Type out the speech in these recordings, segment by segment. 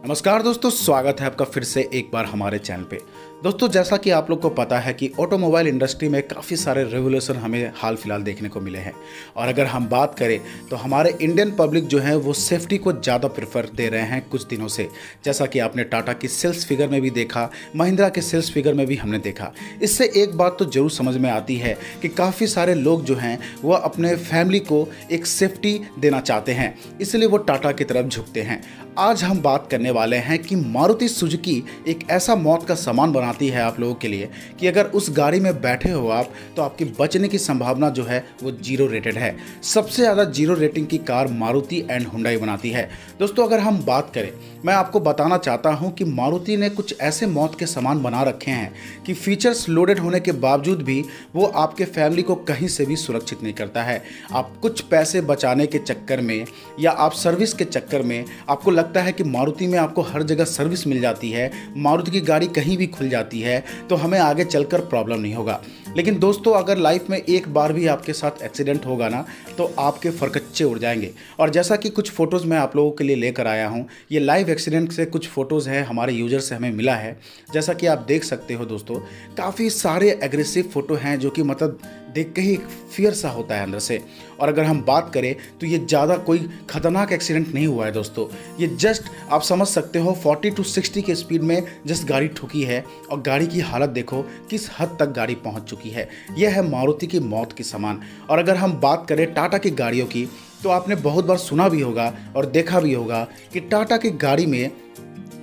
नमस्कार दोस्तों, स्वागत है आपका फिर से एक बार हमारे चैनल पे। दोस्तों, जैसा कि आप लोग को पता है कि ऑटोमोबाइल इंडस्ट्री में काफ़ी सारे रेवोल्यूशन हमें हाल फ़िलहाल देखने को मिले हैं। और अगर हम बात करें तो हमारे इंडियन पब्लिक जो है, वो सेफ्टी को ज़्यादा प्रेफर दे रहे हैं कुछ दिनों से। जैसा कि आपने टाटा की सेल्स फिगर में भी देखा, महिंद्रा के सेल्स फिगर में भी हमने देखा। इससे एक बात तो ज़रूर समझ में आती है कि काफ़ी सारे लोग जो हैं वह अपने फैमिली को एक सेफ्टी देना चाहते हैं, इसलिए वो टाटा की तरफ़ झुकते हैं। आज हम बात करने वाले हैं कि मारुति सुजुकी एक ऐसा मौत का सामान बनाती है आप लोगों के लिए कि अगर उस गाड़ी में बैठे हो आप तो आपकी बचने की संभावना जो है वो ज़ीरो रेटेड है। सबसे ज़्यादा ज़ीरो रेटिंग की कार मारुति एंड हुंडई बनाती है। दोस्तों, अगर हम बात करें, मैं आपको बताना चाहता हूँ कि मारुति ने कुछ ऐसे मौत के सामान बना रखे हैं कि फीचर्स लोडेड होने के बावजूद भी वो आपके फैमिली को कहीं से भी सुरक्षित नहीं करता है। आप कुछ पैसे बचाने के चक्कर में या आप सर्विस के चक्कर में आपको लगता है कि मारुति में आपको हर जगह सर्विस मिल जाती है, मारुति की गाड़ी कहीं भी खुल जाती है तो हमें आगे चलकर प्रॉब्लम नहीं होगा। लेकिन दोस्तों, अगर लाइफ में एक बार भी आपके साथ एक्सीडेंट होगा ना तो आपके फरकच्चे उड़ जाएँगे। और जैसा कि कुछ फ़ोटोज़ मैं आप लोगों के लिए लेकर आया हूँ, ये लाइव एक्सीडेंट से कुछ फ़ोटोज़ हैं, हमारे यूज़र से हमें मिला है। जैसा कि आप देख सकते हो दोस्तों, काफ़ी सारे एग्रेसिव फ़ोटो हैं, जो कि मतलब देख के ही फियर सा होता है अंदर से। और अगर हम बात करें तो ये ज़्यादा कोई खतरनाक एक्सीडेंट नहीं हुआ है दोस्तों। ये जस्ट आप समझ सकते हो 40 टू 60 के स्पीड में जस्ट गाड़ी ठुकी है। और गाड़ी की हालत देखो, किस हद तक गाड़ी पहुँच चुकी है। यह है मारुति की मौत के समान। और अगर हम बात करें टाटा की गाड़ियों की तो आपने बहुत बार सुना भी होगा और देखा भी होगा कि टाटा की गाड़ी में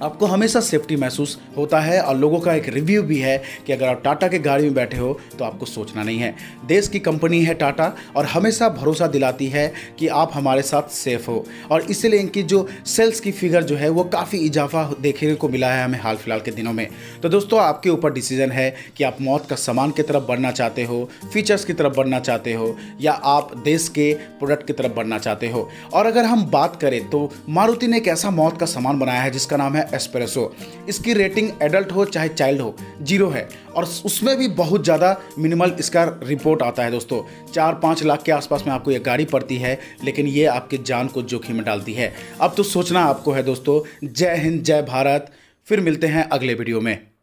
आपको हमेशा सेफ्टी महसूस होता है और लोगों का एक रिव्यू भी है कि अगर आप टाटा के गाड़ी में बैठे हो तो आपको सोचना नहीं है। देश की कंपनी है टाटा और हमेशा भरोसा दिलाती है कि आप हमारे साथ सेफ़ हो। और इसीलिए इनकी जो सेल्स की फिगर जो है, वो काफ़ी इजाफा देखने को मिला है हमें हाल फ़िलहाल के दिनों में। तो दोस्तों, आपके ऊपर डिसीज़न है कि आप मौत का सामान की तरफ़ बढ़ना चाहते हो फीचर्स की तरफ़ बढ़ना चाहते हो, या आप देश के प्रोडक्ट की तरफ़ बढ़ना चाहते हो। और अगर हम बात करें तो मारुति ने एक ऐसा मौत का सामान बनाया है जिसका नाम एस्प्रेसो। इसकी रेटिंग एडल्ट हो, चाहे चाइल्ड हो, ज़ीरो है। और उसमें भी बहुत ज़्यादा मिनिमल इसका रिपोर्ट आता है दोस्तों। चार पाँच लाख के आसपास में आपको यह गाड़ी पड़ती है, लेकिन ये आपके जान को जोखिम में डालती है। अब तो सोचना आपको है दोस्तों। जय हिंद, जय भारत। फिर मिलते हैं अगले वीडियो में।